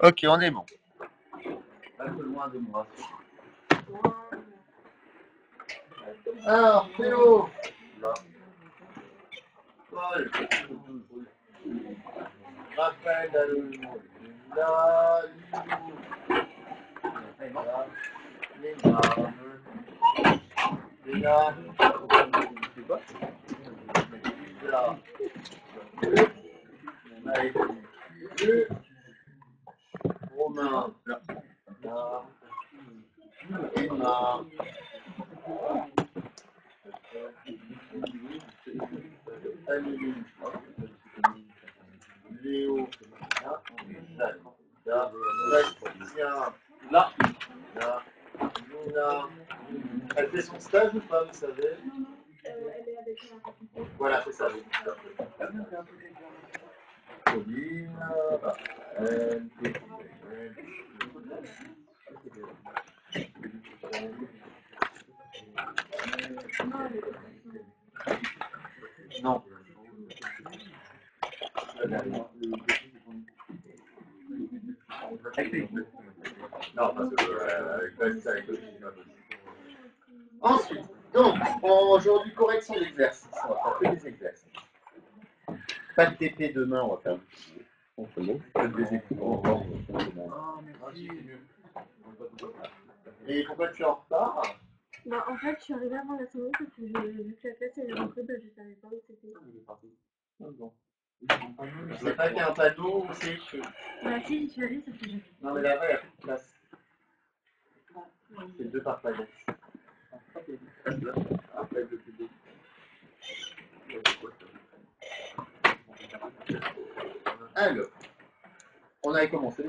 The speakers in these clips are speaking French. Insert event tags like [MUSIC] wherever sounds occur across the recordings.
Ok, on est bon. Un peu loin de moi. Alors, Théo. Là. Paul. Raphaël. Léna. C'est quoi. Romain. Là. Emma. Léo. Bastien. Luna. Elle fait son stage ou pas, vous savez? Voilà, c'est ça. Euh, euh, le Ensuite, donc, aujourd'hui, correction d'exercice. On va faire des exercices. Pas de TP demain, on va faire on fait bon. Pas de va faire demain. Et pourquoi tu es en retard Bah, en fait, je suis arrivée avant la semaine parce que j'ai vu que la classe elle est rentrée, bah, je savais pas où c'était. C'est pas qu'il y a un panneau c'est écrit. Bah, si, j'y suis allée, ça fait juste. Non, mais là-bas, il n'y a plus de place. C'est deux par palier. Après, le public. Alors, on avait commencé.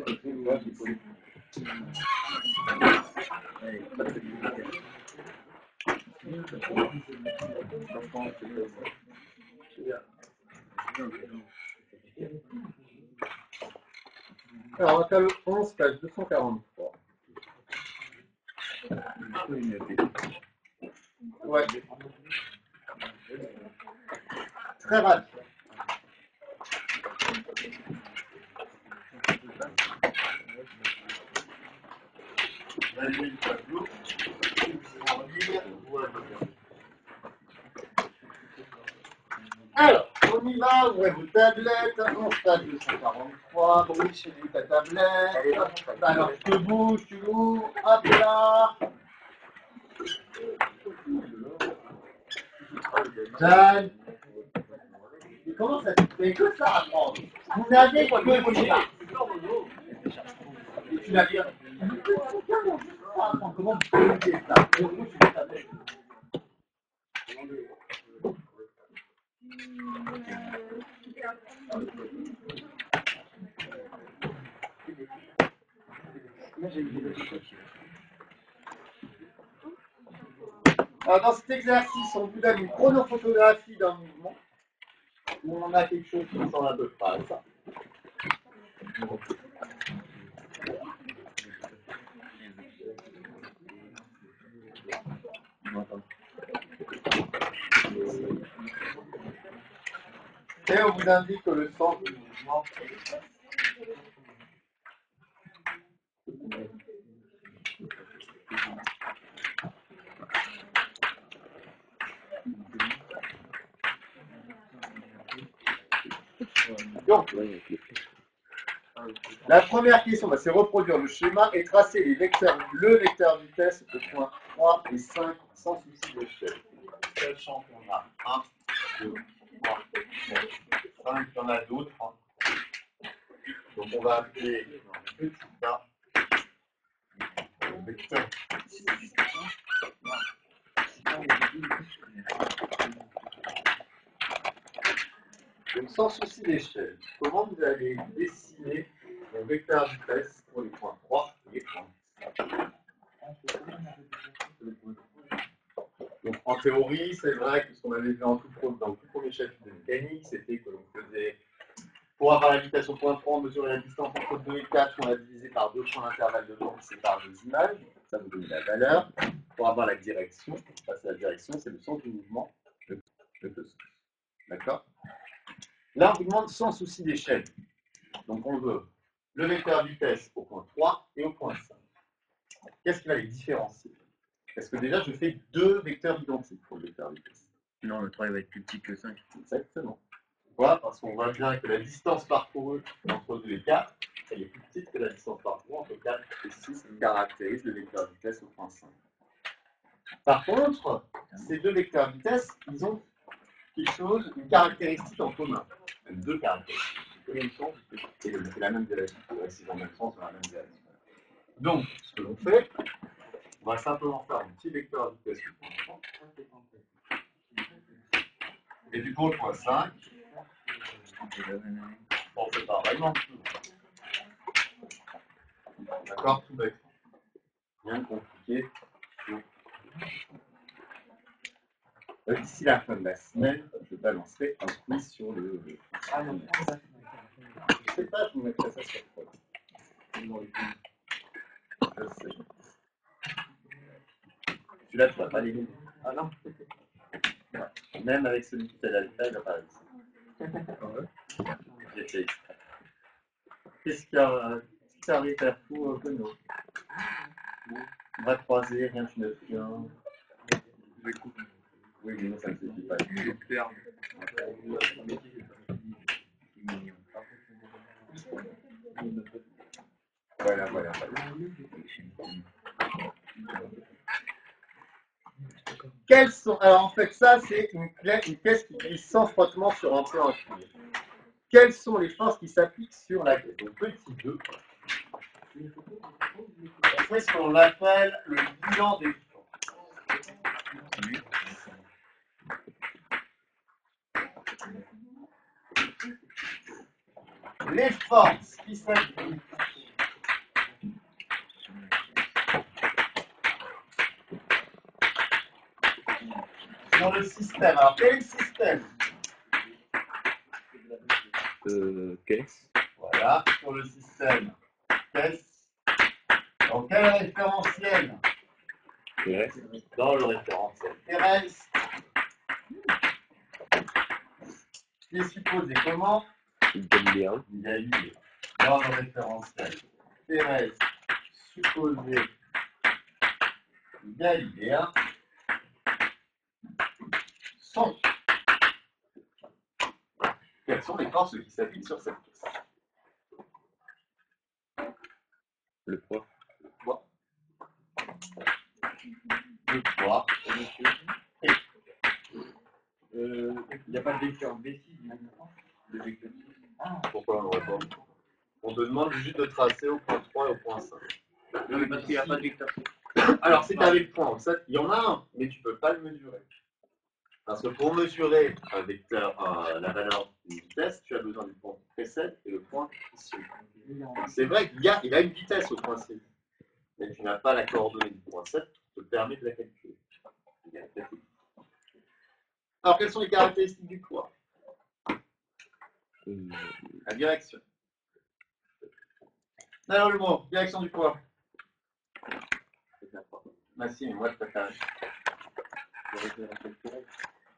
Alors, on va faire le 11, page 243. Ouais. Très rapide. En ligne. Alors, on y va, ouvrez vos tablettes, on page 243, bon, chez lui ta tablette, alors je te bouge, tu l'ouvres, hop là. Mais comment ça fait que ça à prendre Vous n'avez que ça. Et tu l'as bien. Comment vous pouvez dire ça Alors, dans cet exercice, on vous donne une chronophotographie d'un mouvement on a quelque chose qui ressemble à peu à ça. Et on vous indique le sens du mouvement. Donc, la première question, bah, c'est reproduire le schéma et tracer les vecteurs, le vecteur vitesse de points 3 et 5 sans souci d'échelle. Sachant qu'on a 1, 2, 3, 4, 5, il y en a d'autres. hein. Donc on va appeler petit a le vecteur. Donc sans souci d'échelle, comment vous allez dessiner le vecteur vitesse pour les points 3 et les points 5 Donc en théorie, c'est vrai que ce qu'on avait vu en tout dans le tout premier chapitre de mécanique, c'était que l'on faisait, pour avoir la vitesse au point 3, on mesurait la distance entre 2 et 4, on la divisait par deux points d'intervalle de temps qui séparent deux images, ça vous donne la valeur. Pour avoir la direction, c'est la direction, c'est le sens du mouvement, le, le. D'accord? Là, on vous demande sans souci d'échelle. Donc on veut le vecteur vitesse au point 3 et au point 5. Qu'est-ce qui va les différencier? Parce que déjà, je fais deux vecteurs identiques pour le vecteur vitesse. Non, le 3 il va être plus petit que le 5. Exactement. Pourquoi? Parce qu'on voit bien que la distance parcourue entre 2 et 4, elle est plus petite que la distance parcourue entre 4 et 6, qui caractérise le vecteur vitesse au point 5. Par contre, ces deux vecteurs vitesse, ils ont quelque chose, une caractéristique en commun. Deux caractéristiques. Le même sens, c'est la même direction. S'ils ont le même sens, dans la même direction. Donc, ce que l'on fait, on va simplement faire un petit vecteur vitesse point 3. Et du coup, point 5, on fait pareil en dessous. D'accord Tout bête. Rien de compliqué. Euh, D'ici la fin de la semaine, je balancerai un quiz sur le. Ah non, je sais pas, je vous mettrai ça sur le code. Je sais. Celui-là, tu vas pas l'éliminer. Ah non Ouais. Même avec celui qui fait la il va pas réussir. J'ai fait exprès. Qu'est-ce qu'il y a Qu'est-ce qui arrive à faire fou euh, Benoît? On va croiser, rien tu ne rien. Oui, mais non, ça ne suffit pas. Voilà, voilà, voilà. Quelles sont. Alors en fait, ça, c'est une, clé, une pièce qui glisse sans frottement sur un plan incliné. Quelles sont les forces qui s'appliquent sur la pièce Donc petit 2. C'est ce qu'on appelle le bilan des forces. Les forces qui s'appliquent sur le système. Alors quel système Euh, caisse. Voilà, sur le système caisse. Dans quel référentiel Caisse. Dans le référentiel terrestre. Qui est supposé comment Galiléen. Galilée. Dans le référentiel terrestre supposé galiléen sont. Quelles sont les forces qui s'appliquent sur cette pièce? Le poids. Le poids, Il n'y a pas de vecteur B6 maintenant De vecteur Pourquoi on n'aurait pas On te demande juste de tracer au point 3 et au point 5. Non, mais parce qu'il n'y a pas de vecteur. Alors, si tu avais le point 7, il y en a un, mais tu ne peux pas le mesurer. Parce que pour mesurer un vecteur, la valeur d'une vitesse, tu as besoin du point qui précède et le point qui suit. C'est vrai qu'il y a, il a une vitesse au point 6, mais tu n'as pas la coordonnée du point 7 qui te permet de la calculer. Alors, quelles sont les caractéristiques du poids? La direction. Alors, le mot, direction du poids. Bah si, mais moi je préfère.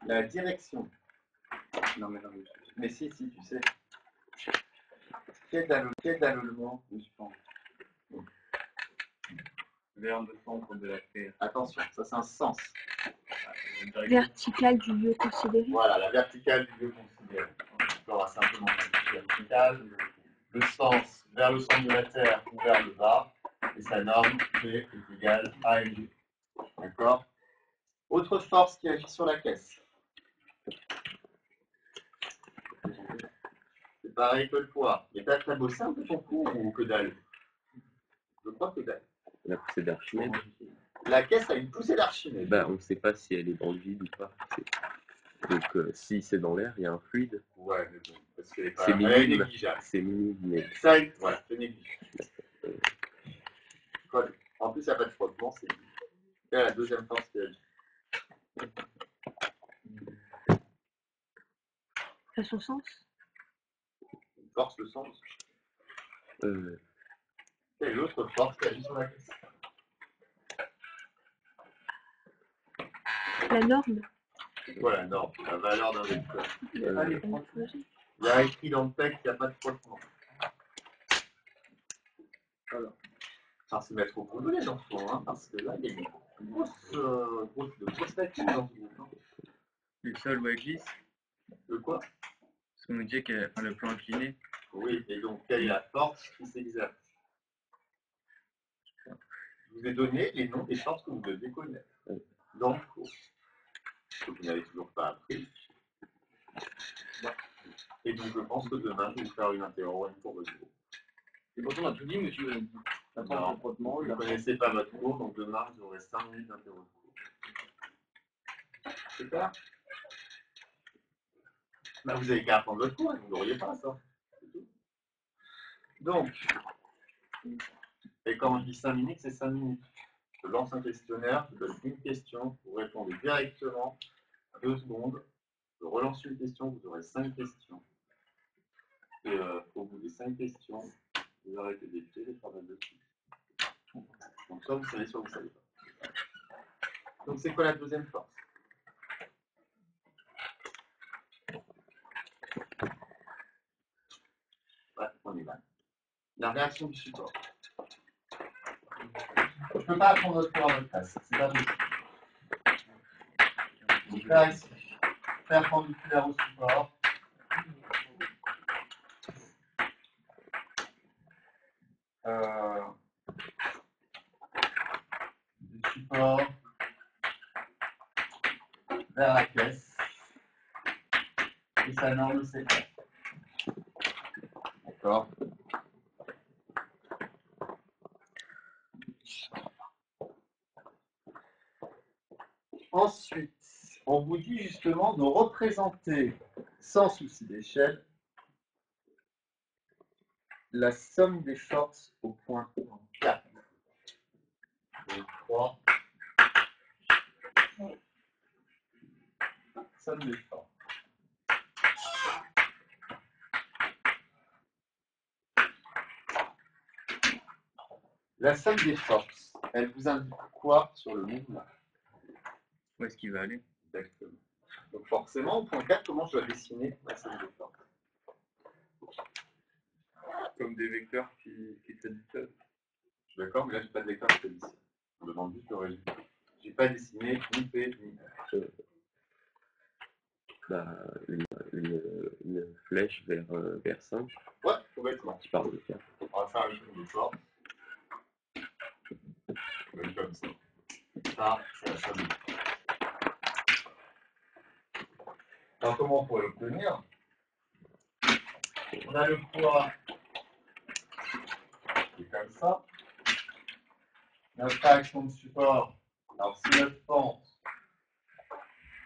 La direction. Non, mais non, mais Mais si, si, tu sais. Quel dal- quel dallement je en- Vers le centre de la Terre. Attention, ça c'est un sens. Vertical du lieu considéré. Voilà, la verticale du lieu considéré. On aura simplement la verticale, le sens vers le centre de la Terre ou vers le bas, et sa norme P est égale à mg. D'accord? Autre force qui agit sur la caisse. C'est pareil que le poids. Mais t'as un peu ton cours ou que dalle? Je crois que dalle. la poussée d'Archimède. La caisse a une poussée d'Archimède. Bah, on ne sait pas si elle est dans le vide ou pas. Donc, euh, si c'est dans l'air, il y a un fluide. Ouais, mais bon, parce qu'elle pas C'est minime. négligeable. C'est minime, mais Ça, voilà, c'est négligeable. En plus, il n'y a pas de frottement, c'est c'est la deuxième force qui agit. À son sens? Une force, le sens. euh, Quelle est l'autre force qui agit sur la caisse La norme? Voilà, non, la valeur d'un vecteur. Il y a écrit dans le texte qu'il n'y a pas de frottement. Enfin, se mettre au boulot les enfants, hein, parce que là, il y a une grosse, euh, grosse, de dans ce groupe. hein. Le sol va glisse. De quoi? Parce qu'on nous dit que enfin, le plan incliné. Oui, et donc quelle est la force qui s'exerce? Je vous ai donné les noms des forces que vous devez connaître dans le cours. Que vous n'avez toujours pas appris. Et donc je pense que demain, je vais vous faire une interro pour votre cours. Et pourtant, on a tout dit, monsieur. La Non. frottement, Vous ne connaissez pas votre cours, donc demain, vous aurez 5 minutes d'interro. C'est ça bah, Vous avez qu'à apprendre votre cours, et vous n'auriez pas ça. Donc, et quand je dis 5 minutes, c'est 5 minutes. Je lance un questionnaire, je donne une question, vous répondez directement, 2 secondes. Je relance une question, vous aurez 5 questions. Et euh, au bout des 5 questions, vous arrêtez d'écouter les travaux dessus. Donc soit vous savez, soit vous ne savez pas. Donc c'est quoi la deuxième force? Ouais, on y va. La réaction du support. Je ne peux pas apprendre votre cours à votre place, c'est pas possible. Donc là, ici, perpendiculaire au support. Euh, du support vers la caisse et sa norme c'est D'accord Ensuite, justement de représenter sans souci d'échelle la somme des forces au point 4. 3. Somme des forces. La somme des forces, elle vous indique quoi sur le mouvement Où est-ce qu'il va aller? Exactement. Donc forcément, au point 4, comment je dois dessiner la somme des forces Comme des vecteurs qui, qui s'additionnent. Je suis d'accord, mais là, je n'ai pas de vecteur qui ici. On demande juste le résultat. Je n'ai pas dessiné ni P ni R. Bah, une, une, une flèche vers, euh, vers 5 Ouais, complètement. qui part de 4. On va faire une somme des forces. Comme ça. Ça, c'est la somme des forces. Alors, comment on pourrait l'obtenir On a le poids qui est comme ça. Notre réaction de support, alors si notre pente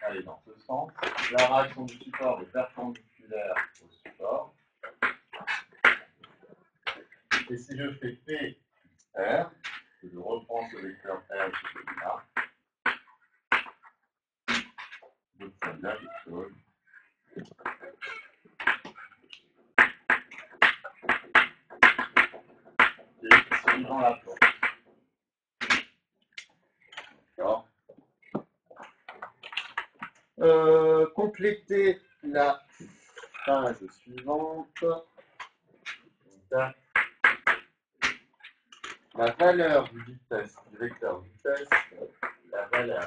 elle est dans ce sens, la réaction du support est perpendiculaire au support. Et si je fais P, R, je reprends ce vecteur R je là, j'obtiens bien quelque chose. Qui est suivant la porte. Euh, Compléter la phase suivante. La valeur du vitesse, du vecteur vitesse, la valeur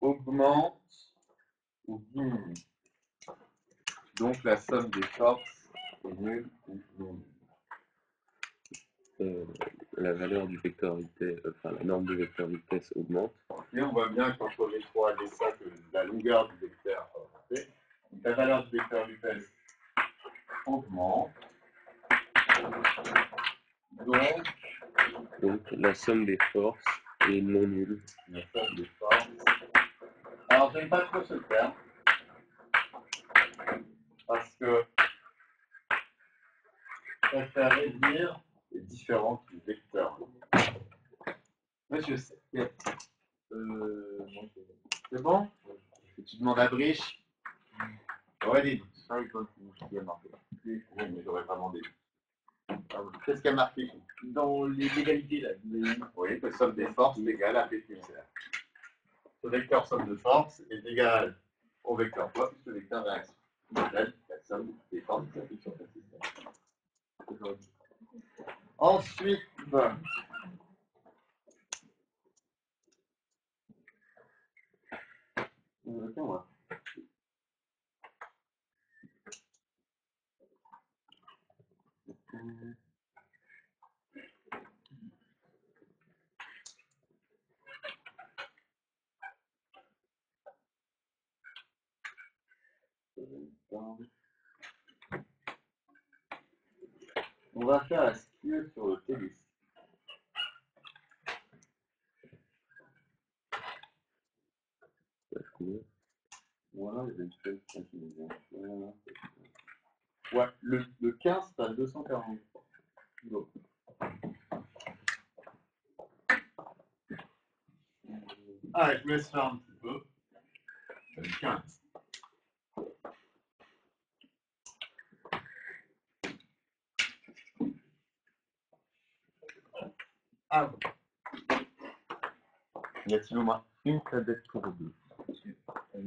augmente ou diminue. Donc la somme des forces est nulle ou non nulle. Euh, la valeur du vecteur vitesse, enfin la norme du vecteur vitesse augmente. Et on voit bien qu'entre V3 et V5 que la longueur du vecteur. Donc la valeur du vecteur vitesse augmente. Donc Donc la somme des forces est non nulle. la somme des forces. Alors j'aime pas trop ce terme. Parce que je préférerais dire les différences du vecteur. Monsieur, c'est euh, bon? Tu demandes à Briche. Ah oui, toi, tu tu as marqué. Oui, mais j'aurais pas demandé. Qu'est-ce qu'il y a marqué Dans les légalités, là. Oui, que somme des forces est égale à P ce vecteur somme de force est égal au vecteur poids plus le vecteur réaction. La somme des forces qui s'appliquent sur ce système. Ensuite, euh, tiens, moi. On va faire la skill sur le que- Voilà, le, le 15, t'as 240 kilos. Allez, je peu. Le 15. Ah bon. Y a-t-il au une cadette pour deux On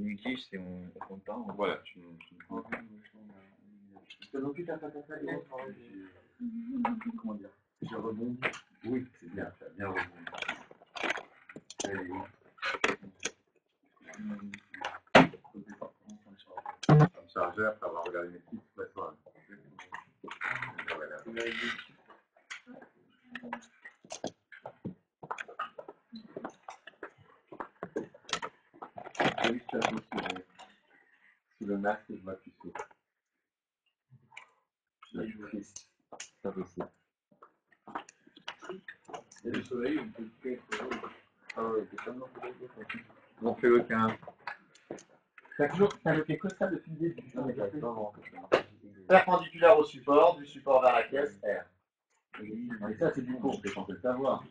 c'est on, compte pas. Voilà, tu me tu dire J'ai rebondi. Oui, c'est bien, tu as bien rebondi. Elle est où Ça me chargeait après avoir regardé mes petites toute la soirée. Voilà. J'ai vu que tu as mis sur, le- sous le masque, je vois plus chaud. Je suis triste. C'est pas possible. Et le soleil, on peut faire. Ah ouais, c'est tellement On fait le 15. T'as toujours t'as noté que ça vraiment. Perpendiculaire au support, du support vers la caisse, R. Mais ça, c'est du cours, t'es censé le savoir.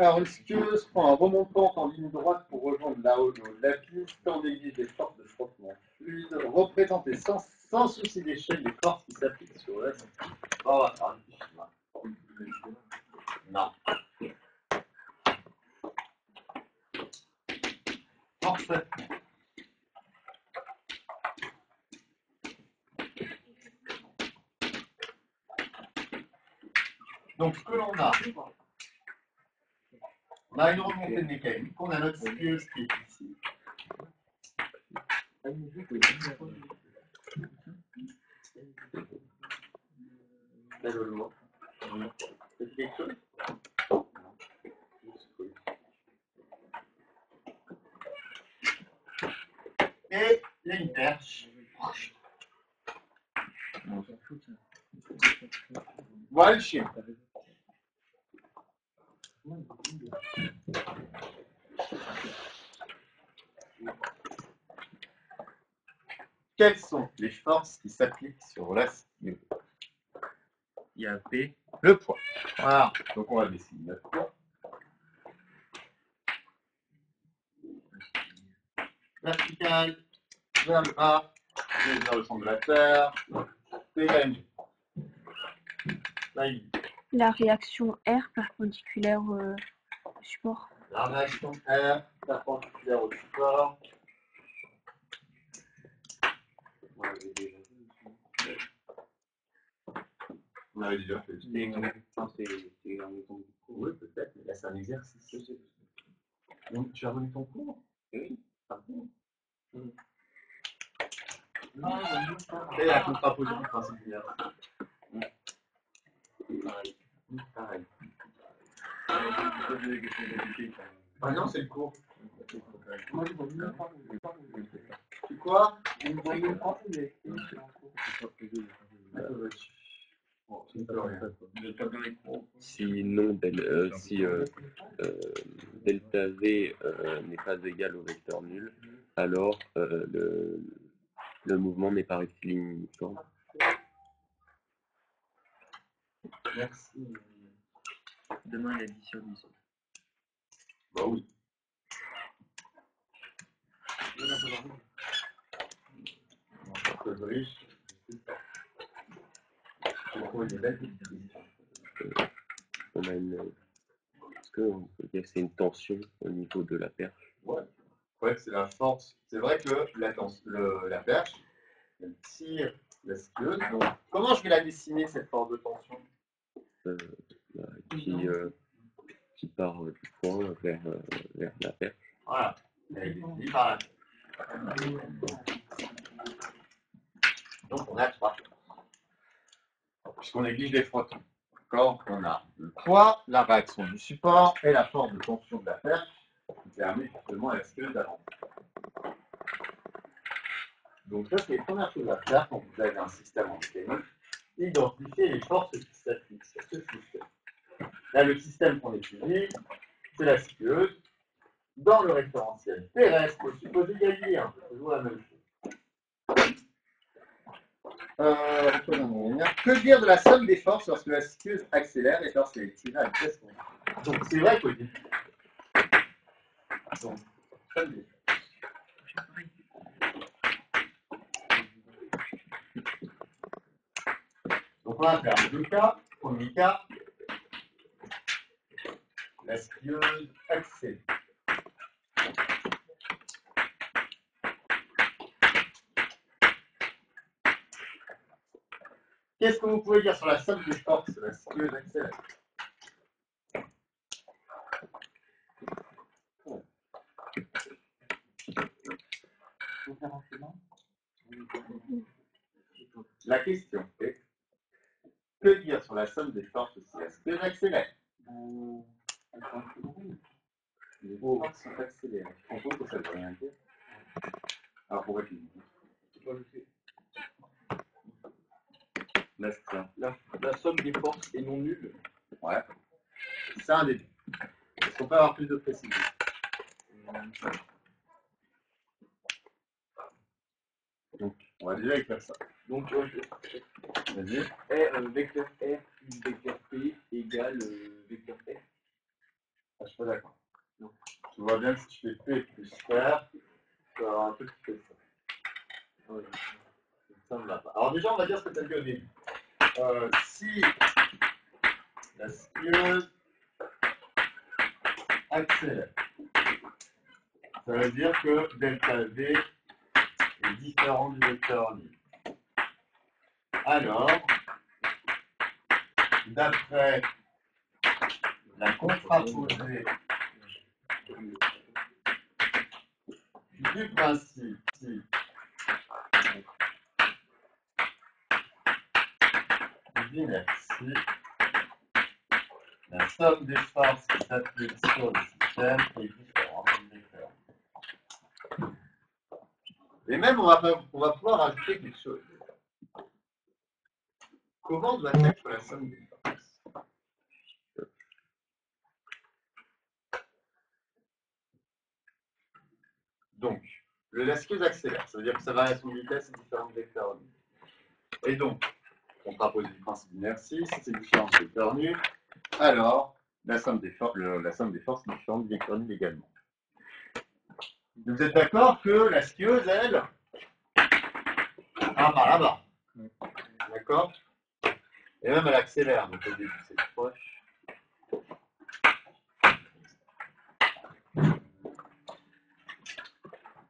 Alors, une skieuse prend un remontant en ligne droite pour rejoindre la haut de la piste, en aiguille des forces de frottement fluide, représenter sans, sans souci d'échelle les forces qui s'appliquent sur elle. Oh, attends, non. Parfait. Donc, ce que l'on a, on a une remontée mécanique, on a notre skieuse qui est ici. Et il y a une perche. Voilà le chien. Quelles sont les forces qui s'appliquent sur la skieuse Il y a P. Le poids. Voilà. Donc on va dessiner notre poids. Vertical, vers le bas, vers le centre de la terre. C'est. Là, il La réaction R perpendiculaire euh, au support. La réaction R perpendiculaire au support. On l'avait déjà vu. On l'avait déjà fait. C'est enfin, c'est- c'est un cours. Oui, peut-être, mais là c'est un exercice. Je sais. Donc, tu as remis ton cours? Oui. Pardon. Et la contraposition principale. Pareil. Ah non, c'est le cours. C'est quoi? Une moyenne française Bon, c'est cours? Si non, del- euh, si euh, euh, delta V euh, n'est pas égal au vecteur nul, alors euh, le, le mouvement n'est pas rectiligne uniforme. Merci. Demain, il y a 10 sur 10. Bah oui. Que définitions. On a une. Est-ce qu'on peut dire que c'est une tension au niveau de la perche? Ouais. Ouais, c'est la force. C'est vrai que la, tens- le- la perche, elle tire Donc, comment je vais la dessiner, cette force de tension? Euh, qui, euh, qui part euh, du point vers, vers la perche Voilà. Elle est définie par la Donc, on a trois forces. Puisqu'on néglige les frottons. D'accord? On a le poids, la réaction du support et la force de tension de la perche qui permet justement à la d'avancer. Donc ça, c'est les premières choses à faire quand vous avez un système en mécanique. Identifier les forces qui s'appliquent sur ce système. Là, le système qu'on étudie, c'est la skieuse. Dans le référentiel terrestre, supposé gagner, hein, c'est toujours la même chose. Euh, que dire de la somme des forces lorsque la skieuse accélère et lorsqu'elle est tirée à vitesse Donc c'est vrai qu'au début. Donc, somme des Donc on va faire deux cas. Premier cas, la skieuse accélère. Qu'est-ce que vous pouvez dire sur la somme des forces de la skieuse accélère? La question est que dire sur la somme des forces si la skieuse accélère Les forces sont accélérées. Je comprends que ça ne veut rien dire. Alors pourquoi tu dis ça. La, la somme des forces est non nulle. Ouais. C'est un début. Est-ce qu'on peut avoir plus de précision? Donc, on va déjà écrire ça. Donc, euh, je- Vas-y. R, euh, vecteur R plus vecteur P égale euh, vecteur F. Ah, je suis pas d'accord. Non. Tu vois bien que si je fais P plus R, tu vas avoir un truc qui fait ça. Ouais. Ça ne va pas. Alors déjà, on va dire ce que tu as dit au début. Euh, si la skieuse accélère, ça veut dire que delta V est différent du vecteur libre. Alors, d'après la contraposée du principe d'inertie, la somme des forces qui s'appliquent sur le système est différente du vecteur. Et même, on va, pouvoir ajouter quelque chose. Comment doit être la somme des forces? Donc, le lasqueuse accélère, ça veut dire que sa variation de vitesse est différente du vecteur nu. Et donc, on propose du principe d'inertie, si c'est différent du vecteur nu, alors la somme des, la somme des forces est différente du vecteur nu également. Vous êtes d'accord que la skieuse, elle, ah, par là-bas. D'accord Et même elle accélère, donc au début c'est proche.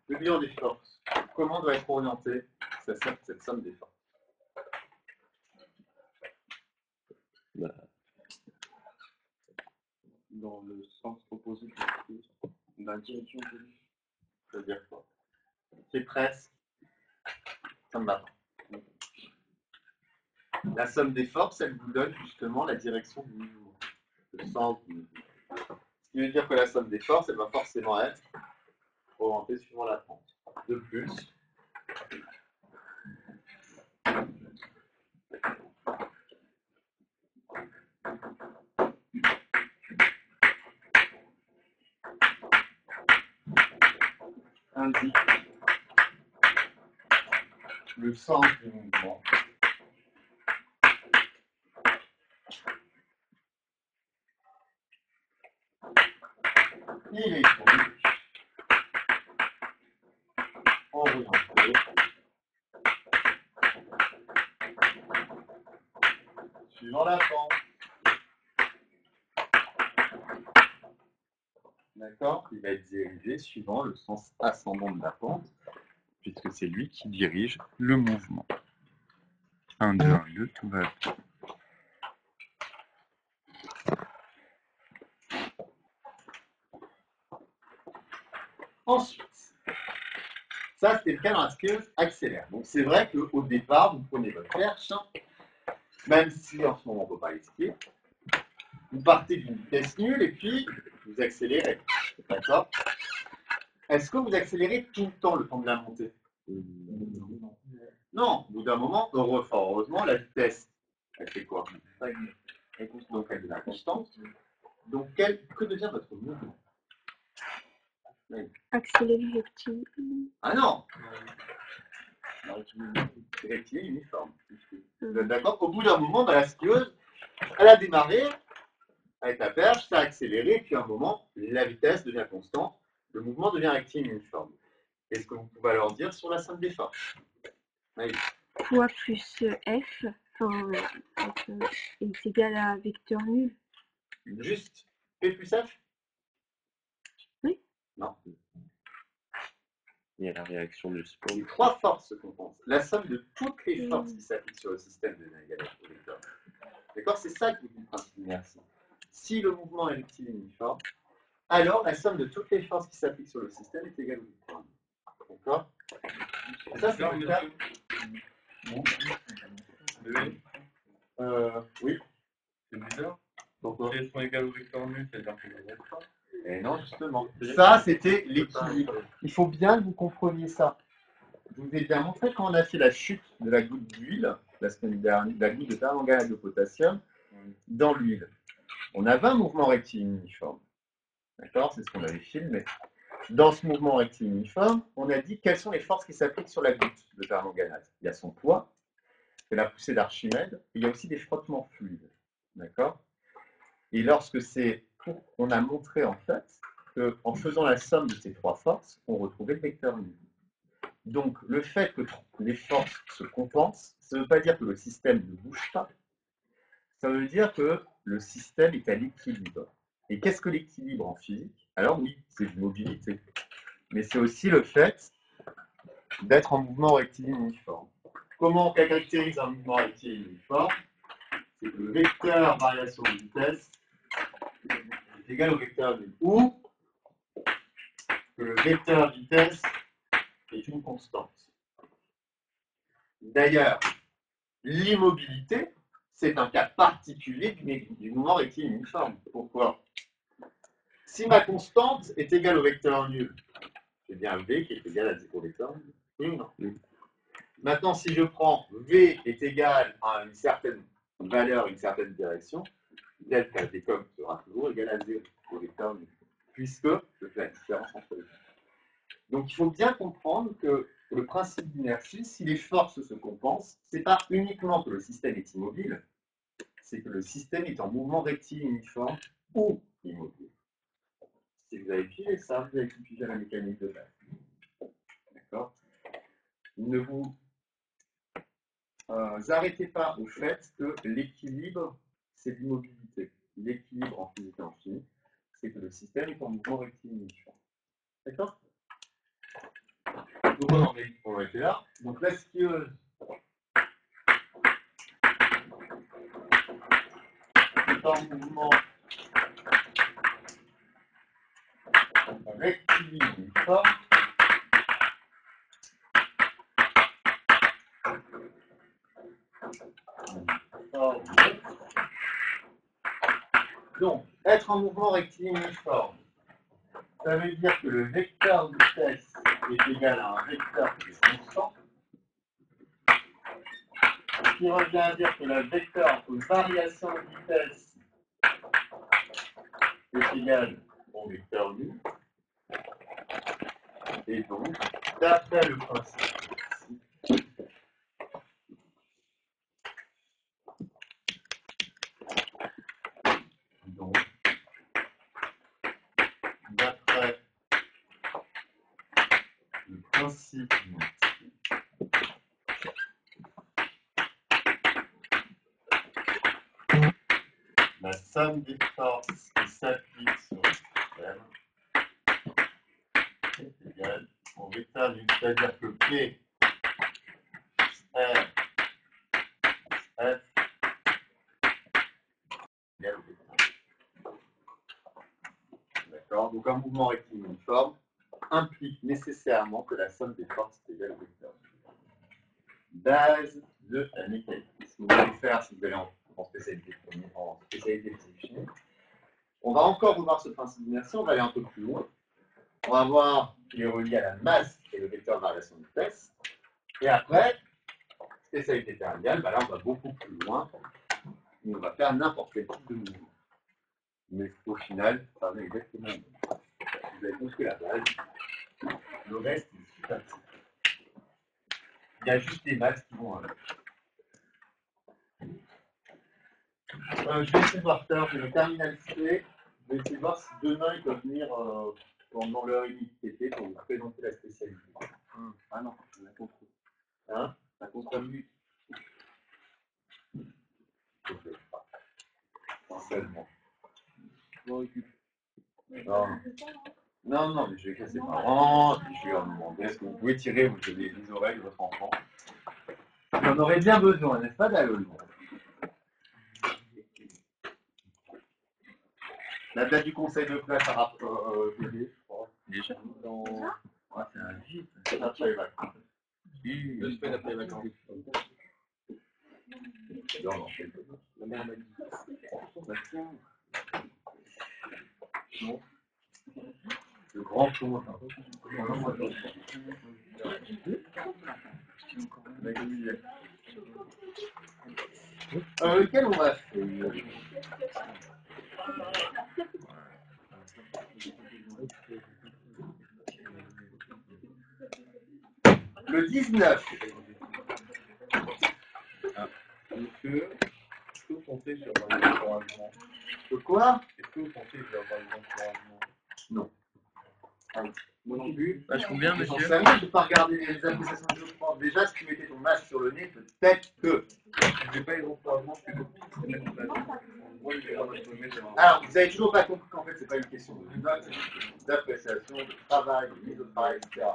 Le bilan des forces. Comment doit être orientée cette somme, des forces? Bah, Dans le sens opposé de la direction opposée. Ça veut dire quoi? C'est presque. Ça me va pas. La somme des forces, elle vous donne justement la direction du mouvement, le sens du mouvement. Ce qui veut dire que la somme des forces, elle va forcément être orientée suivant la pente. De plus, le sens du mouvement. il est donc orienté suivant la pente. D'accord Il va être dirigé suivant le sens ascendant de la pente, puisque c'est lui qui dirige le mouvement. 1, 2, 1, 2, tout va bien. Ensuite, ça c'était le cas dans la skills accélère. Donc c'est vrai qu'au départ, vous prenez votre perche, même si en ce moment on ne peut pas l'esquiver, vous partez d'une vitesse nulle et puis vous accélérez. D'accord? Est-ce que vous accélérez tout le temps le temps de la montée? Non, au bout d'un moment, fort heureusement, la vitesse, elle fait quoi? Donc elle devient constante. Donc quel- que devient votre mouvement? Accéléré rectiligne. Ah non rectiligne uniforme. Vous êtes d'accord? Au bout d'un moment, dans la skieuse, elle a démarré avec la perche, ça a accéléré, puis à un moment, la vitesse devient constante, le mouvement devient rectiligne uniforme. Qu'est-ce que vous pouvez alors dire sur la somme des forces? Oui. Poids plus euh, F, enfin, F, euh, est égal à vecteur nul? Juste P plus F? Oui. Non. Il y a la réaction du sport. Les trois forces se compensent. La somme de toutes les forces qui s'appliquent sur le système devient égale au vecteur. D'accord? C'est ça qui est le principe d'inertie. Si le mouvement est rectiligne uniforme, alors la somme de toutes les forces qui s'appliquent sur le système est égale au vecteur. D'accord Ça, c'est le cas. Euh, oui. C'est bizarre. Pourquoi Si elles sont égales au vecteur nul, c'est-à-dire que je non, justement. Ça, c'était l'équilibre. Il faut bien que vous compreniez ça. Je vous ai bien montré quand on a fait la chute de la goutte d'huile, la semaine dernière, la goutte de permanganate de potassium, dans l'huile. On avait un mouvement rectiligne uniforme. D'accord? C'est ce qu'on avait filmé. Dans ce mouvement rectiligne uniforme, on a dit quelles sont les forces qui s'appliquent sur la goutte de permanganate. Il y a son poids, c'est la poussée d'Archimède, il y a aussi des frottements fluides. D'accord? Et lorsque c'est on a montré en fait qu'en faisant la somme de ces trois forces, on retrouvait le vecteur nul. Donc le fait que les forces se compensent, ça ne veut pas dire que le système ne bouge pas, ça veut dire que le système est à l'équilibre. Et qu'est-ce que l'équilibre en physique? Alors oui, c'est une mobilité, mais c'est aussi le fait d'être en mouvement rectiligne uniforme. Comment on caractérise un mouvement rectiligne uniforme? C'est que le vecteur variation de vitesse est égal au vecteur nul. Ou que le vecteur vitesse est une constante. D'ailleurs, l'immobilité, c'est un cas particulier du, du mouvement rectiligne uniforme. Pourquoi? Si ma constante est égale au vecteur nul, c'est bien V qui est égal à 0 vecteur nul. Non Oui. Maintenant, si je prends V est égal à une certaine valeur, une certaine direction, delta d comme sera toujours égal à 0 au vecteur nul, puisque je fais la différence entre les deux. Donc il faut bien comprendre que le principe d'inertie, si les forces se compensent, ce n'est pas uniquement que le système est immobile, c'est que le système est en mouvement rectiligne uniforme ou immobile. Si vous avez pigé ça, vous avez pigé la mécanique de base. D'accord Ne vous euh, arrêtez pas au fait que l'équilibre, c'est l'immobilité. L'équilibre en physique et en chimie, c'est que le système est en mouvement rectiligne. D'accord Donc là. La skieuse est en mouvement rectiligne. Donc, être en mouvement rectiligne uniforme, ça veut dire que le vecteur vitesse est égal à un vecteur qui est constant, ce qui revient à dire que le vecteur de variation de vitesse est égal au vecteur nu. Et donc, d'après le principe ici, donc, d'après la somme des forces qui s'appliquent sur le système est égale au vecteur du c'est-à-dire que P R F est égal au vecteur. D'accord Donc un mouvement rectiligne uniforme implique que la somme des forces est égale au vecteur. Base de la mécanique. Ce que vous allez faire si vous allez en, spécialité, en on va encore revoir ce principe d'inertie, on va aller un peu plus loin. On va voir qu'il est relié à la masse et le vecteur de variation de vitesse. Et après, spécialité terminale, bah là on va beaucoup plus loin. On va faire n'importe quel type de mouvement. Mais au final, ça va exactement. Vous avez compris la base. Le reste, c'est super simple. Il y a juste des masses qui vont avec. Euh, je vais essayer de voir tout à l'heure, j'ai le terminal C. Je vais essayer de voir si demain ils peuvent venir euh, pendant l'heure et demie de TT pour vous présenter la spécialité. Ah non, on a contre. Hein? La contre minute. Seulement. Non, non, non, mais je vais casser ma rente, je vais leur demander est-ce que vous pouvez tirer vous, les, les oreilles de votre enfant. On aurait bien besoin, n'est-ce pas, d'allolement La date du conseil de classe à rap- euh, euh, je crois. Déjà? Dans... Ouais, c'est un vite. C'est après les vacances. Deux semaines après les vacances. Non, non. La mère m'a dit. Non. Le grand tour. lequel on va faire Le 19. Est-ce que, est-ce que vous pensez que je vais avoir des encouragements Le quoi? Est-ce que vous pensez avoir des encouragements Moi non plus. Vachement bien, J'en monsieur. je vais pas regarder les appréciations de l'autre prof. Déjà, si tu mettais ton masque sur le nez, peut-être que. Je n'ai pas je je vais je vais mettre un- Alors, vous avez toujours pas compris qu'en fait, c'est pas une question de notes, c'est une question d'appréciation, de travail, de mise au travail, etc.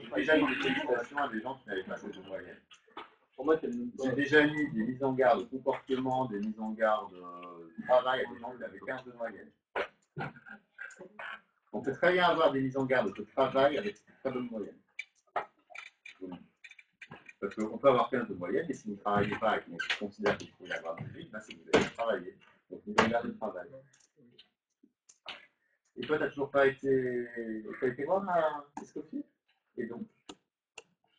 J'ai déjà mis des félicitations à des gens qui n'avaient pas cette moyenne. Pour moi, c'est le même J'ai déjà mis des mises en garde de comportement, des mises en garde euh, de travail à des gens qui avaient 15 de moyenne. On peut très bien avoir des mises en garde de travail avec une très bonne moyenne. Parce qu'on peut avoir 15 de moyenne, et si vous ne travaillez pas et qu'on considère qu'il faut y avoir 18, ben c'est que vous avez travaillé. Donc, mise en garde de travail. Et toi, tu n'as toujours pas été, t'as été voir à Escoffier? Et donc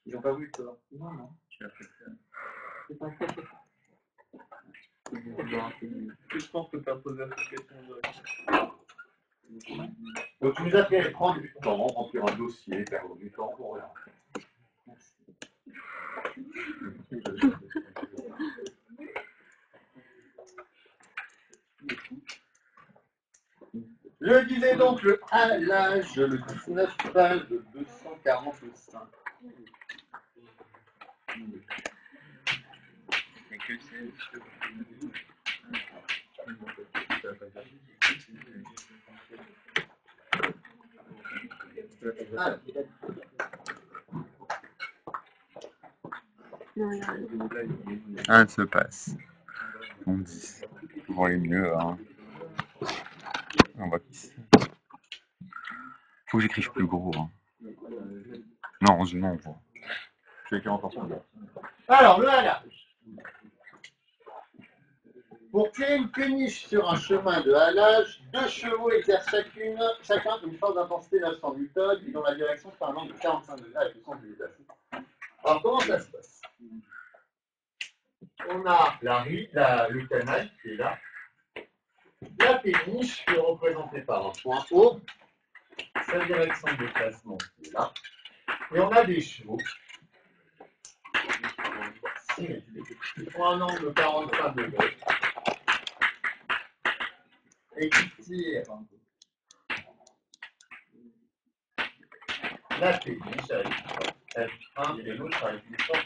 Ils n'ont pas voulu te voir? Non, non. Tu as fait ça. C'est pas ça. [LAUGHS] Je pense que tu as posé la question de... Donc tu nous as fait prendre du temps, remplir un dossier, perdre du temps pour rien. Je disais donc le à l'âge, le 19 page de 245. Il n'y a que 16. Ah, Un se passe. On dit. Vous voyez mieux. Hein. On qui c'est. Faut que j'écrive plus gros. Hein. Non, heureusement, on voit. Je vais écrire encore plus gros. Alors, le halage. Pour tirer une péniche sur un chemin de halage, deux chevaux exercent chacune, chacun une force d'intensité 900 Newton et dont la direction fait un angle de 45 degrés avec le sens du. Alors, comment ça se passe? On a la, la- le canal qui est là. La péniche qui est représentée par un point haut. Sa direction de déplacement qui est là. Et on a des chevaux qui font un angle de 45 degrés l'autre avec une force.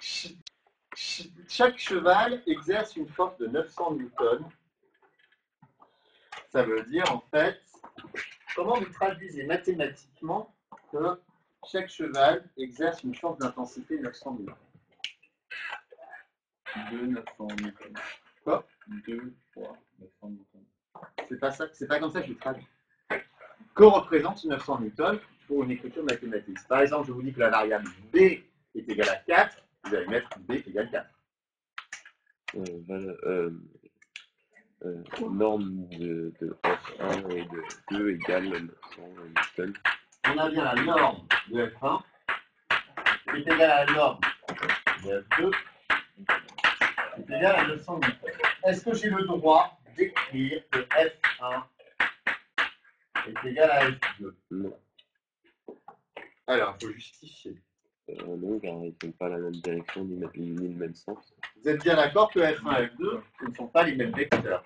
Ch- chaque cheval exerce une force de 900 newtons. Ça veut dire en fait, comment vous traduisez mathématiquement que chaque cheval exerce une force d'intensité de 900 newtons? 2, 900 newtons. Quoi? 2 fois 900 newtons. C'est pas ça, pas comme ça que je traduis. Que représente 900 newtons pour une écriture mathématique? Par exemple, je vous dis que la variable b est égale à 4, vous allez mettre b égale 4. Euh, euh, euh, norme de, de F1 et de 2 égale 900 newtons. On a bien la norme de F1 qui est égale à la norme de F2 qui est égale à 900 newtons. Est-ce que j'ai le droit d'écrire que F1 est égal à F2 Non, Alors, il faut justifier. euh, non, car ils n'ont pas la même direction ni, ni le même sens. Vous êtes bien d'accord que F1 et F2 ce ne sont pas les mêmes vecteurs?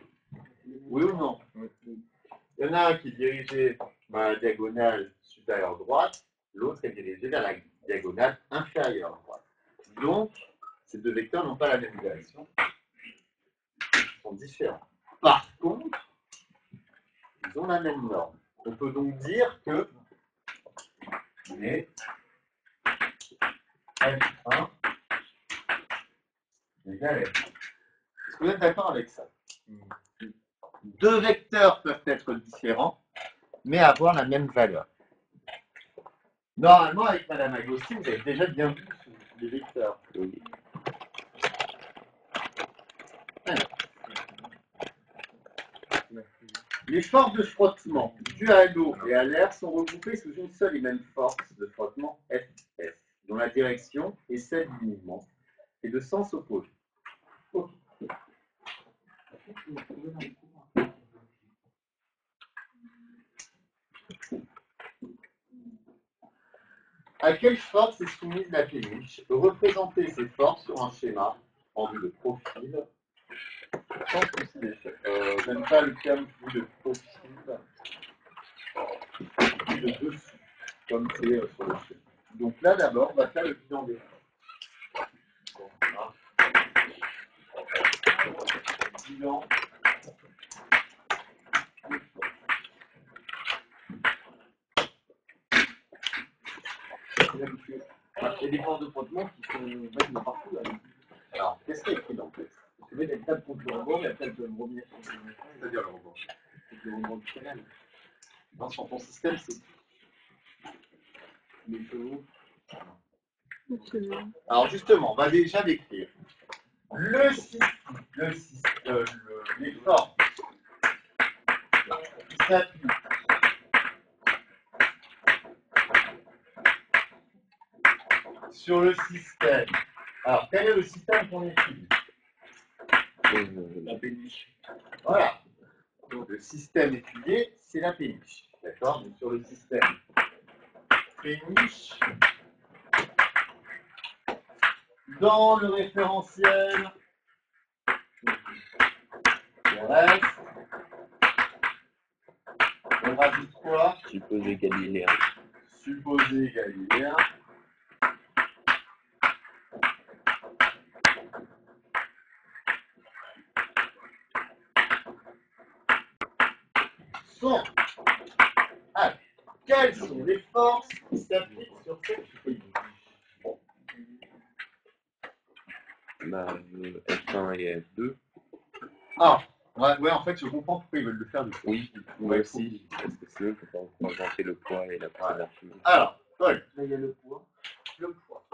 Oui ou non? Il y en a un qui est dirigé vers la diagonale supérieure droite, l'autre est dirigé vers la diagonale inférieure droite. Donc, ces deux vecteurs n'ont pas la même direction. Ils sont différents. Par contre, ils ont la même norme. On peut donc dire que les F1 égale F2. Est-ce que vous êtes d'accord avec ça? Deux vecteurs peuvent être différents, mais avoir la même valeur. Normalement, avec Madame Agostinho, vous avez déjà bien vu les vecteurs. Les forces de frottement dues à l'eau et à l'air sont regroupées sous une seule et même force de frottement Fs, dont la direction est celle du mouvement et de sens opposé. À quelle force est soumise la péniche Représenter ces forces sur un schéma en vue de profil sans d'échec. Euh, J'aime pas le terme vue de profil, vue de dessus, comme c'est euh, sur le schéma. Donc là, d'abord, on va faire le bilan des. Bilan. Il y a des forces de frottement qui sont vachement partout. Alors, qu'est-ce qu'il y a écrit dans le texte Y a peut-être contre le il y a peut-être le rebond C'est-à-dire le rebond. le rebond du canal. Dans son ton système, c'est. Les chevaux. Alors justement, on va déjà décrire le système, le système, le- les forces qui s'appuient sur le système. Alors, quel est le système qu'on étudie Euh, La péniche. Voilà. Donc, le système étudié, c'est la péniche. D'accord? Donc, sur le système péniche, dans le référentiel, le reste, on rajoute quoi? Supposé galiléen. Supposé galiléen. Sont. Ah, quelles forces qui s'appliquent sur cette Bah, euh, F1 et F2. Ah, ouais, ouais, en fait, je comprends pourquoi ils veulent le faire du coup. Oui, moi aussi, parce que sinon, il faut pas représenter le poids et la Voilà. d'Archimède. Alors, Paul, Là, il y a le poids. le poids.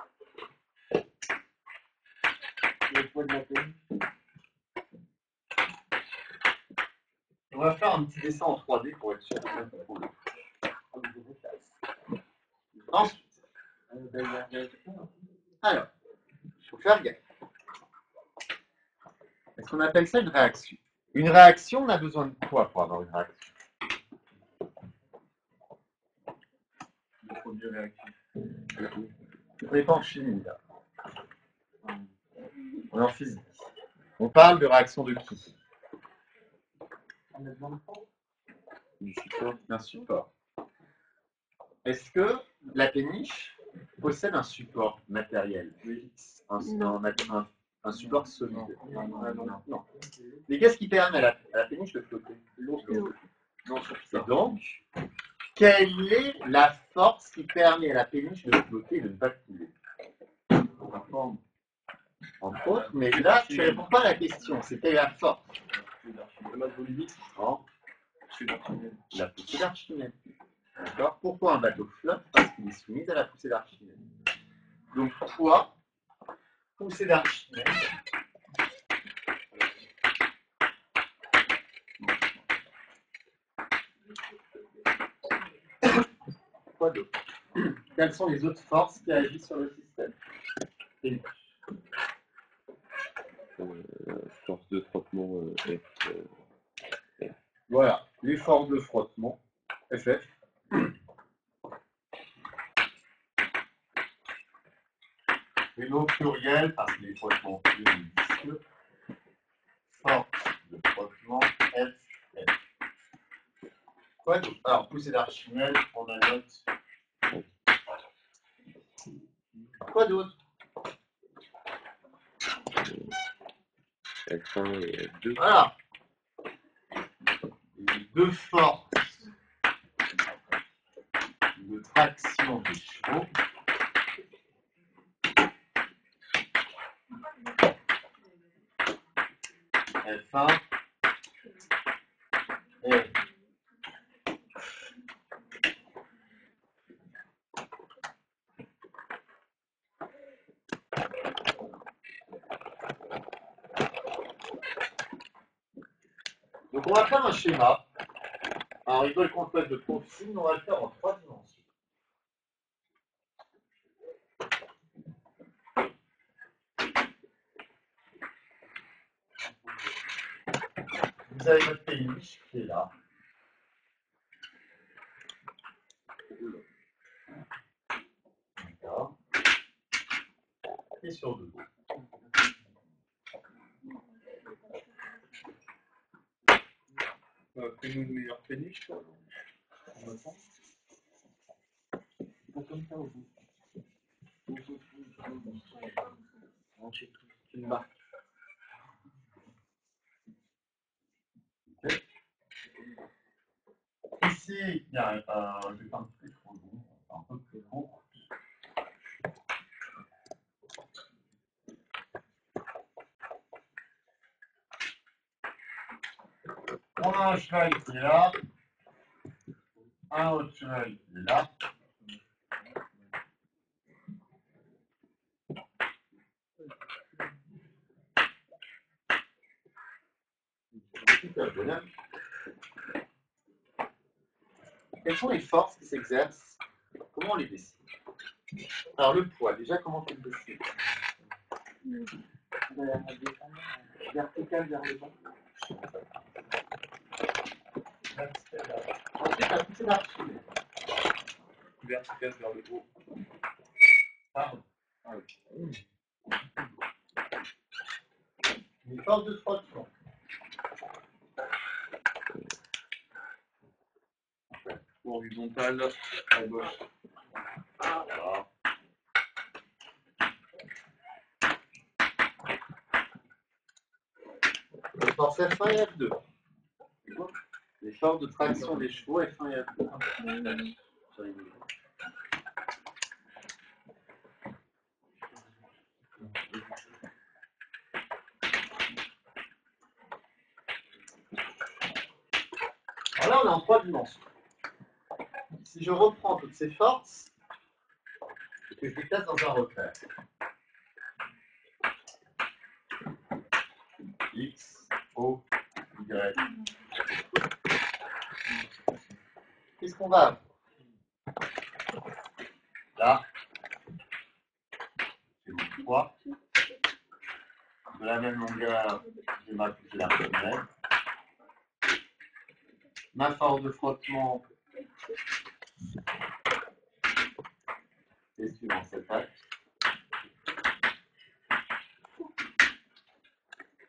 Le poids de la péniche. On va faire un petit dessin en 3D pour être sûr de bien comprendre. Ensuite, Euh, ben, il y a- il y alors, il faut faire gaffe. Est-ce qu'on appelle ça une réaction? Une réaction, on a besoin de quoi pour avoir une réaction? Le produit réactif. On n'est pas en chimie là. On est en physique. On parle de réaction de qui? On a besoin de force. Du support. D'un support. Est-ce que la péniche possède un support matériel un, un mat- un Un support solide. Ah, non, non. Mais qu'est-ce qui permet à la, à la péniche de flotter L'eau. Et donc, quelle est la force qui permet à la péniche de flotter et de ne pas couler? Entre autres, mais là, tu ne réponds pas à la question. C'était la force. La poussée d'Archimède. D'accord? Pourquoi un bateau flotte Qu'il est soumis à la poussée d'Archimède. Donc, poids, poussée d'Archimède. Quoi d'autre Quelles sont les autres forces qui agissent sur le système Et Euh, force de frottement euh, F. euh, Voilà, les forces de frottement, FF. Et au pluriel, parce que les frottements plus visqueux, force de frottement FF. Quoi Alors, poussée d'Archimède, on a note. Quoi d'autre? F1 et F2. Voilà. Les deux forces de traction des chevaux. F1 et Donc schéma. Qu'on le fasse de profil, mais on va le faire en trois dimensions. Vous avez votre péniche qui est là. D'accord. Et sur deux. Euh, Fais-nous une meilleure péniche. On attend. Pas comme ça, au bout. Une marque. Ici, il y a euh, je vais faire un petit peu trop long, un peu plus court. On a un cheval qui est là, un autre cheval là. Quelles sont les forces qui s'exercent? Comment on les décide? Alors le poids, déjà comment tu le décides Vertical vers le bas. Ensuite la poussée d'Archimède. Vertical vers le haut. Pardon. Ah oui. Les forces de frottement. Horizontal à gauche. Voilà. Les forces F1 et F2. Les forces de traction des chevaux F1 et F2. Alors là, on est en trois dimensions. Si je reprends toutes ces forces, que je les place dans un repère, avoir Là, c'est mon poids. De la même longueur, j'ai ma poussée d'Archimède. Ma force de frottement est suivant cet axe.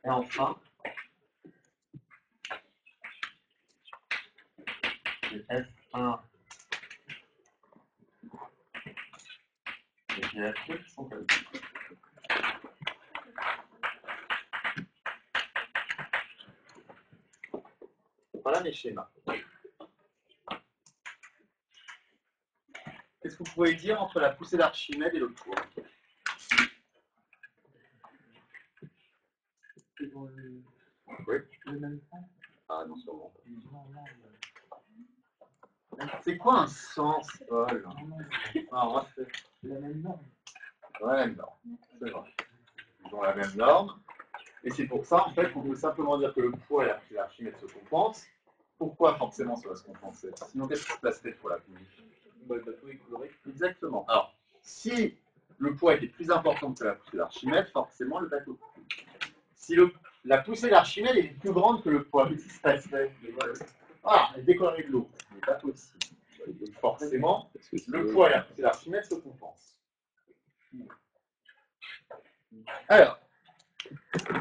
Et enfin, SA. J'ai Voilà mes schémas. Qu'est-ce que vous pouvez dire entre la poussée d'Archimède et le tour Oui. Ah non, sûrement pas. C'est quoi un sens, Paul Ah, on va faire. La même norme. Ouais, la même norme. C'est vrai. Ils ont la même norme. Et c'est pour ça, en fait, qu'on peut simplement dire que le poids et la poussée d'Archimède se compensent. Pourquoi forcément ça va se compenser Sinon, qu'est-ce qui se passerait pour la Bah, le bateau est coloré. Exactement. Alors, si le poids était plus important que la poussée d'Archimède, forcément le bateau. Si le, la poussée d'Archimède est plus grande que le poids, [LAUGHS] qu'est-ce qui se passerait Ah, elle décollerait de l'eau. Mais pas possible. Forcément, le poids et la poussée d'Archimède se compensent. Alors,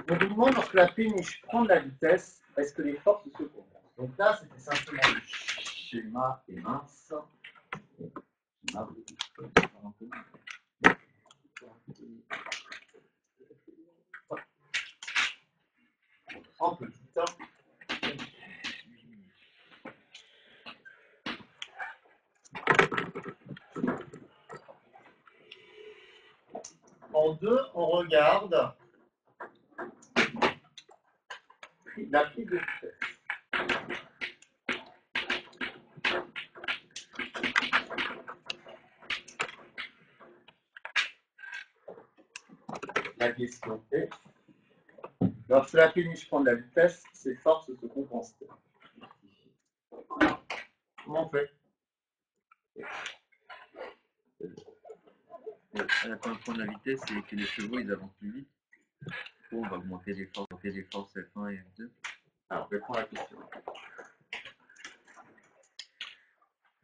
on vous demande lorsque la péniche prend de la vitesse, est-ce que les forces se compensent? Donc là, c'était simplement le schéma et mince. Schéma. En petit. En deux, on regarde la prise de vitesse. La question est, lorsque la péniche prend de la vitesse, ses forces se compensent. Comment on fait? À la fin de la vitesse et que les chevaux ils avancent plus vite. On va augmenter les forces, augmenter les forces F1 et F2. Alors, réponds à la question.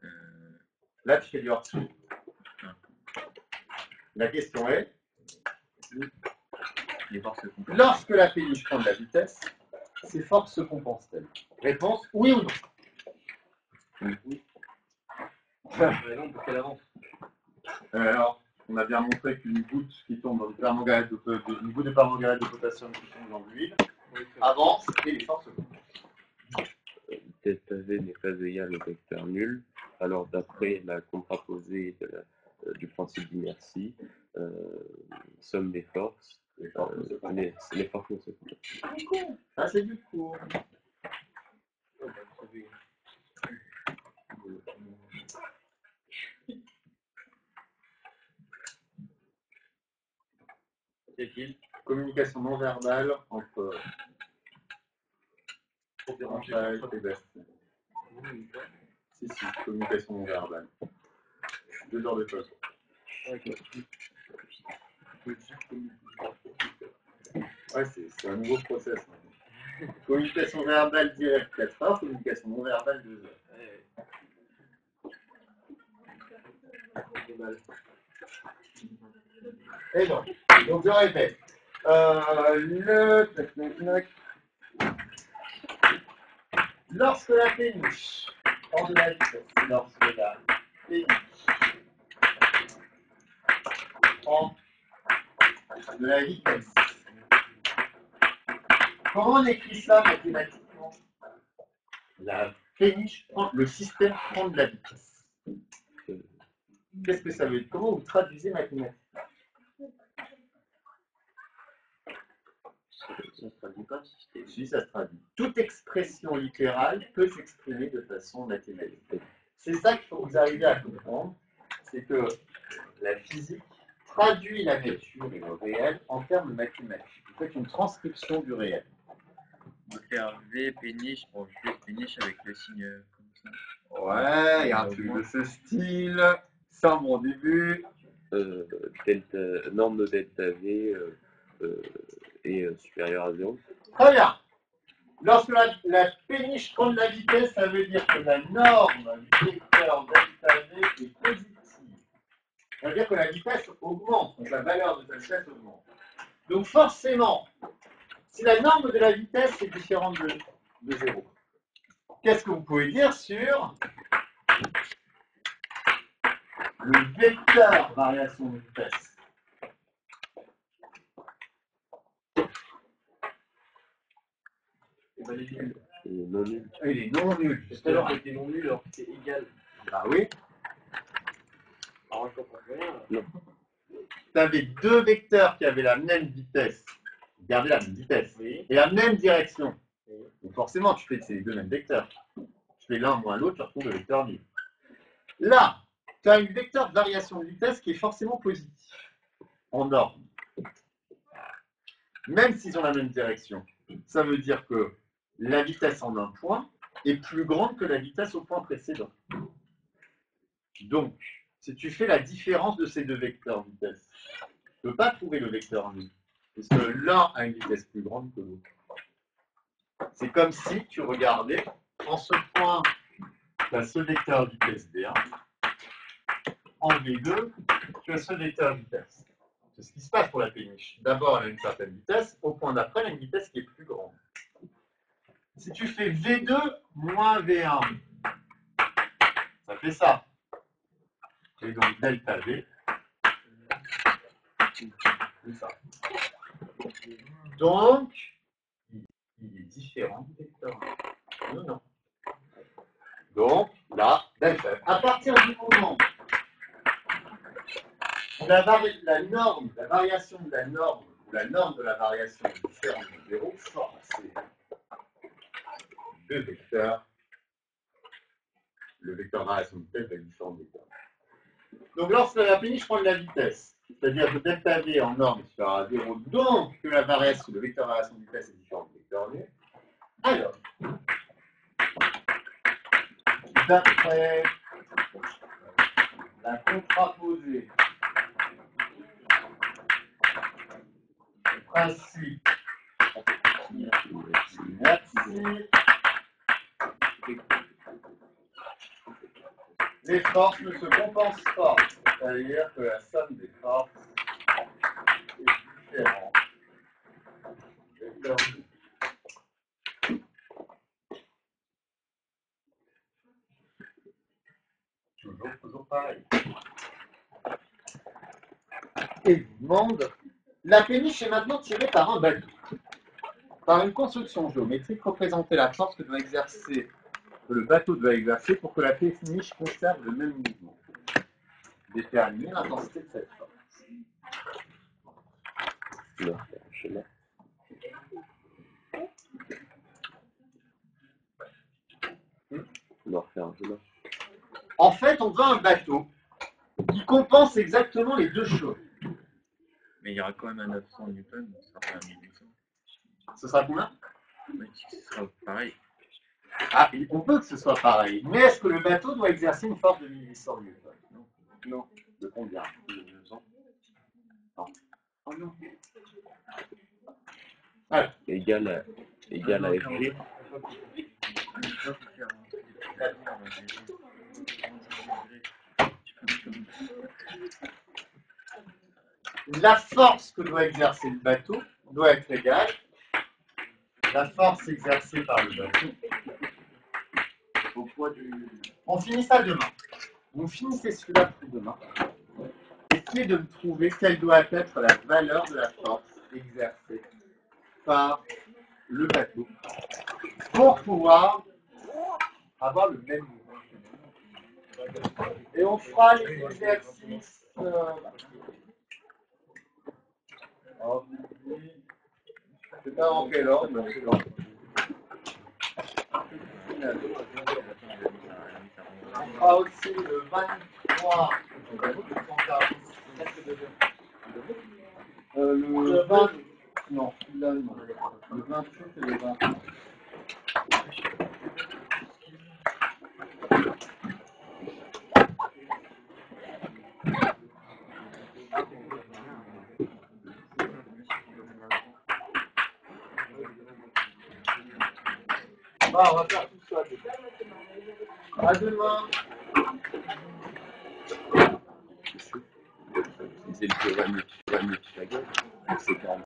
Euh, Là, tu fais du hors-sujet. La question est, les forces se compensent. lorsque la péniche prend de la vitesse, ses forces se compensent-elles? Réponse, oui ou non? Bah non, parce qu'elle avance. Euh, Alors, on a bien montré qu'une goutte qui tombe dans du permanganate de, de- une goutte de permanganate de potassium qui tombe dans l'huile avance et les forces se compensent. delta V n'est pas égal au vecteur nul, alors d'après la contraposée de la- euh, du principe d'inertie, euh, somme des forces, Les forces se euh, compensent. les, les forces ne se compensent. Ah, c'est du cours. Communication non verbale entre Raphaël et Bastien. Si, si, communication non verbale. Deux heures de pause. Ouais, c'est un nouveau process. hein. Communication verbale directe 4 heures, communication non verbale 2 heures. Et donc, donc je répète. Euh, le. Lorsque la péniche prend de la vitesse, lorsque la péniche prend de la vitesse, comment on écrit ça mathématiquement? La péniche prend, le système prend de la vitesse. Qu'est-ce que ça veut dire? Comment vous traduisez mathématiquement? Ça se traduit pas. Si ça se traduit. Toute expression littérale peut s'exprimer de façon mathématique. C'est ça qu'il faut que vous arriviez à comprendre, c'est que la physique traduit la nature et le réel en termes mathématiques. Vous faites une transcription du réel. On va faire V péniche, bon, je fais péniche avec le signe euh, comme ça. Ouais, il y a un truc de ce style. Sans mon début. Euh, delta, norme de delta V euh, euh, est euh, supérieure à 0. Très bien. Lorsque la, la péniche prend de la vitesse, ça veut dire que la norme du vecteur delta V est positive. Ça veut dire que la vitesse augmente, donc la valeur de sa vitesse augmente. Donc forcément, si la norme de la vitesse est différente de, de 0, qu'est-ce que vous pouvez dire sur le vecteur variation de vitesse? Les nuls. C'est non nul. Il est non nul. Tout à l'heure, c'était non nul alors que c'est égal. Bah oui. Alors, je comprends rien. Tu avais deux vecteurs qui avaient la même vitesse. Gardez la même vitesse. Oui. Et la même direction. Oui. Donc forcément, tu fais ces deux mêmes vecteurs. Tu fais l'un moins l'autre, tu retrouves le vecteur nul. Là, tu as une vecteur de variation de vitesse qui est forcément positif en norme. Même s'ils ont la même direction. Ça veut dire que la vitesse en un point est plus grande que la vitesse au point précédent. Donc, si tu fais la différence de ces deux vecteurs vitesse, tu ne peux pas trouver le vecteur. Parce que l'un a une vitesse plus grande que l'autre. C'est comme si tu regardais, en ce point, tu as ce vecteur vitesse D1. En V2, tu as ce vecteur vitesse. C'est ce qui se passe pour la péniche. D'abord, elle a une certaine vitesse. Au point d'après, elle a une vitesse qui est plus grande. Si tu fais V2 moins V1, ça fait ça. Et donc delta V. Donc, il est différent du vecteur. Non, non. Donc, là, delta. À partir du moment la, la norme, la variation de la norme, ou la norme de la variation différente de 0, forme ces deux vecteurs. Le vecteur variation de vitesse va être différent de vecteur. Donc, lorsque la péniche prend de la vitesse, c'est-à-dire que delta V en norme est supérieur à 0, donc que la variation, le vecteur variation de vitesse est différent du vecteur V, alors, d'après la contraposée principe inertie, les forces ne se compensent pas. C'est-à-dire que la somme des forces est différente. Toujours, pareil. Et demande, la péniche est maintenant tirée par un bateau. Par une construction géométrique, représenter la force que doit exercer, le bateau doit exercer pour que la péniche conserve le même mouvement. Déterminer l'intensité de cette force. En fait, on veut un bateau qui compense exactement les deux choses. Il y aura quand même un 900 newtons, ça sera pas un 1800. Ce sera combien? Mais ce sera pareil. Ah, on veut que ce soit pareil. Mais est-ce que le bateau doit exercer une force de 1800 newtons? Non. Non. De combien? De 200 Non. Oh non. Alors, Égal à, égal à FG. La force que doit exercer le bateau doit être égale la force exercée par le bateau au poids du. On finit ça demain. Vous finissez celui-là pour demain. Essayez de trouver quelle doit être la valeur de la force exercée par le bateau pour pouvoir avoir le même mouvement. Et on fera les exercices. euh, je je sais pas en quel ordre, mais c'est l'ordre. Fera aussi le 23. Euh, le 20. Non, non. Le 28 et le 20. Bah, on va faire tout ça. demain. À demain. C'est le théorème de Pythagore. C'est 40